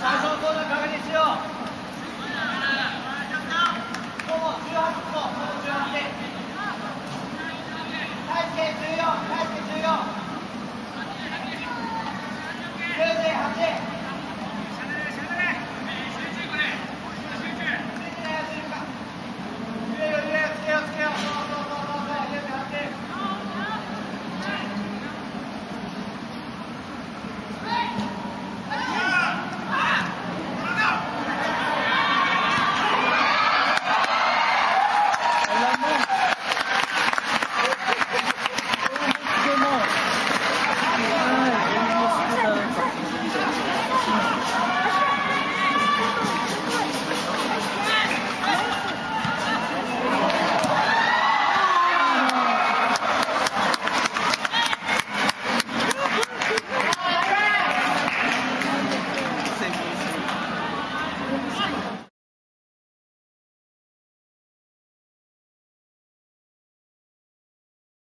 参照コーナ確認しよう。